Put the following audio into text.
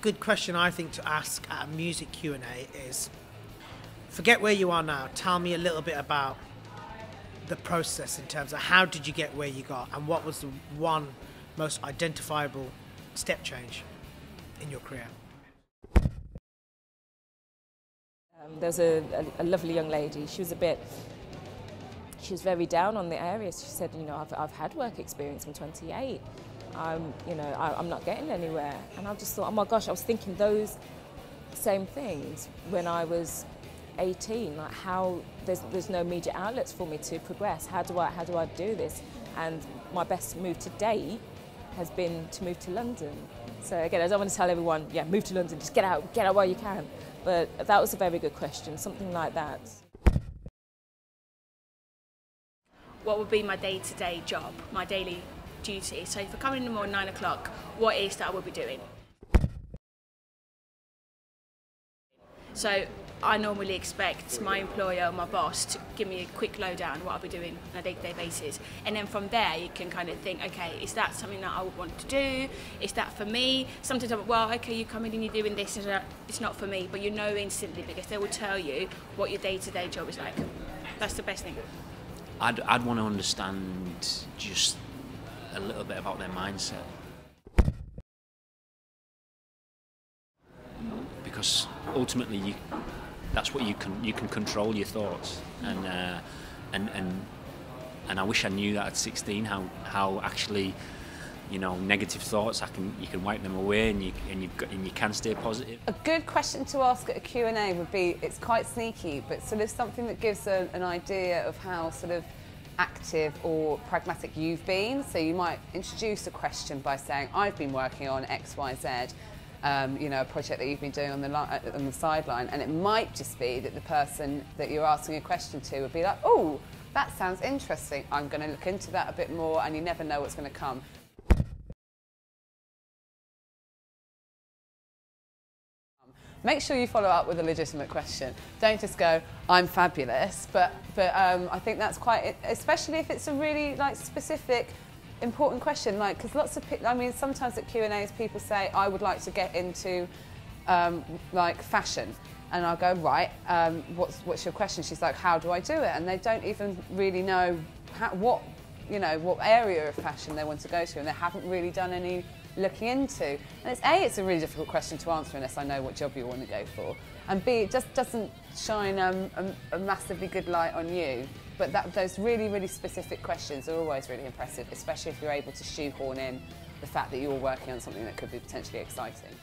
good question I think to ask at a music Q&A is forget where you are now. Tell me a little bit about the process in terms of how did you get where you got and what was the one most identifiable step change in your career? Um, there's a, a, a lovely young lady. She was a bit she was very down on the area. She said, you know, I've, I've had work experience. I'm 28. I'm, you know, I, I'm not getting anywhere. And I just thought, oh my gosh, I was thinking those same things when I was 18. Like how there's, there's no media outlets for me to progress. How do I, how do I do this? And my best move to date has been to move to London. So again, I don't want to tell everyone, yeah, move to London, just get out, get out while you can. But that was a very good question, something like that. what would be my day-to-day job, my daily duty. So if I come in the morning, nine o'clock, what is that I will be doing? So I normally expect my employer or my boss to give me a quick lowdown what I'll be doing on a day-to-day basis. And then from there you can kind of think, okay, is that something that I would want to do? Is that for me? Sometimes I'm, like, well, okay, you come in and you're doing this, and it's not for me, but you know instantly because they will tell you what your day-to-day job is like. That's the best thing. I'd, I'd want to understand just a little bit about their mindset. Because ultimately, you, that's what you can you can control your thoughts, and uh, and and and I wish I knew that at 16 how how actually you know negative thoughts I can you can wipe them away and you and you and you can stay positive. A good question to ask at a Q&A would be it's quite sneaky but sort of something that gives a, an idea of how sort of active or pragmatic you've been. So you might introduce a question by saying I've been working on X Y Z um, you know, a project that you've been doing on the, on the sideline, and it might just be that the person that you're asking a question to would be like, oh, that sounds interesting. I'm going to look into that a bit more, and you never know what's going to come. Make sure you follow up with a legitimate question. Don't just go, I'm fabulous, but, but um, I think that's quite, especially if it's a really like specific, important question, like, because lots of, I mean, sometimes at Q&As people say, I would like to get into um, like fashion. And I'll go, right, um, what's, what's your question? She's like, how do I do it? And they don't even really know how, what, you know, what area of fashion they want to go to, and they haven't really done any looking into. And it's A, it's a really difficult question to answer unless I know what job you want to go for. And B, it just doesn't shine um, a, a massively good light on you. But that, those really, really specific questions are always really impressive, especially if you're able to shoehorn in the fact that you're working on something that could be potentially exciting.